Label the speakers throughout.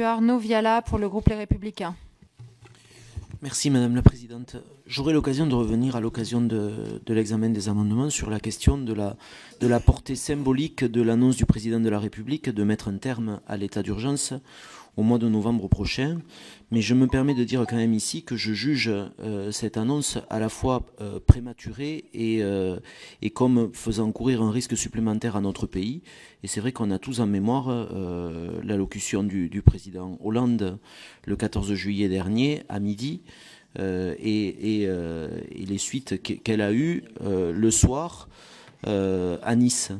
Speaker 1: Arnaud Viala pour le groupe Les Républicains.
Speaker 2: Merci Madame la Présidente. J'aurai l'occasion de revenir à l'occasion de, l'examen des amendements sur la question de la, portée symbolique de l'annonce du Président de la République de mettre un terme à l'état d'urgence au mois de novembre prochain. Mais je me permets de dire quand même ici que je juge euh, cette annonce à la fois euh, prématurée et, euh, et, comme faisant courir un risque supplémentaire à notre pays. Et c'est vrai qu'on a tous en mémoire l'allocution du, président Hollande le 14 juillet dernier à midi. Et, et, et, les suites qu'elle a eues le soir à Nice.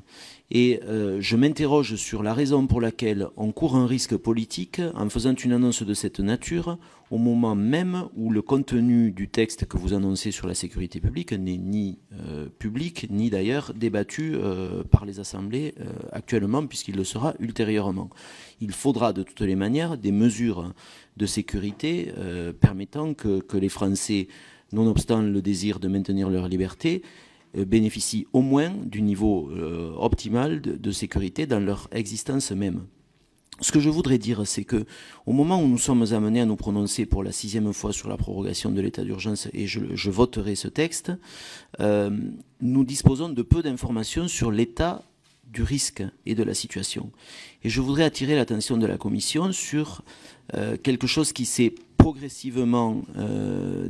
Speaker 2: Et euh, je m'interroge sur la raison pour laquelle on court un risque politique en faisant une annonce de cette nature au moment même où le contenu du texte que vous annoncez sur la sécurité publique n'est ni euh, public, ni d'ailleurs débattu euh, par les assemblées actuellement, puisqu'il le sera ultérieurement. Il faudra de toutes les manières des mesures de sécurité permettant que, les Français, nonobstant le désir de maintenir leur liberté, euh, bénéficient au moins du niveau euh, optimal de, sécurité dans leur existence même. Ce que je voudrais dire, c'est que au moment où nous sommes amenés à nous prononcer pour la sixième fois sur la prorogation de l'état d'urgence, et je, voterai ce texte, euh, nous disposons de peu d'informations sur l'état du risque et de la situation. Et je voudrais attirer l'attention de la Commission sur quelque chose qui s'est progressivement euh,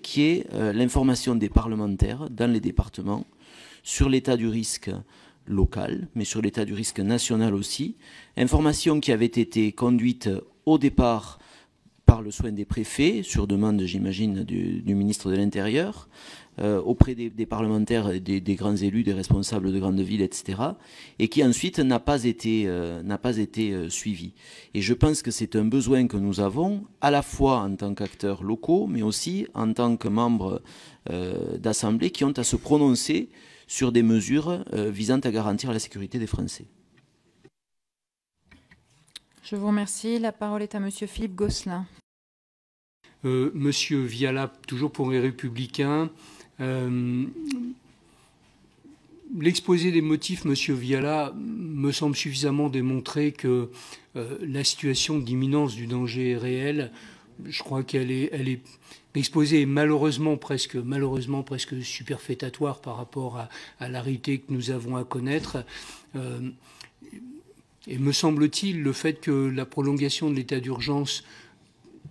Speaker 2: qui est euh, l'information des parlementaires dans les départements sur l'état du risque local, mais sur l'état du risque national aussi. Information qui avait été conduite au départ par le soin des préfets, sur demande, j'imagine, du, ministre de l'Intérieur, auprès des, parlementaires, des, des, grands élus, des responsables de grandes villes, etc., et qui ensuite n'a pas été, euh, n'a pas été euh, suivi. Et je pense que c'est un besoin que nous avons, à la fois en tant qu'acteurs locaux, mais aussi en tant que membres d'assemblée qui ont à se prononcer sur des mesures visant à garantir la sécurité des Français.
Speaker 1: Je vous remercie. La parole est à Monsieur Philippe Gosselin.
Speaker 3: Monsieur Viala, toujours pour les Républicains. Euh, l'exposé des motifs, Monsieur Viala, me semble suffisamment démontrer que euh, la situation d'imminence du danger est réelle. Je crois qu'elle est, l'exposé est malheureusement presque, malheureusement presque superfétatoire par rapport à, la réalité que nous avons à connaître. Euh, et me semble-t-il, le fait que la prolongation de l'état d'urgence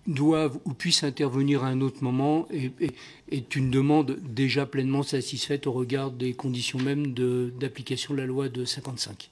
Speaker 3: doivent ou puissent intervenir à un autre moment est, une demande déjà pleinement satisfaite au regard des conditions même d'application de, la loi de 55.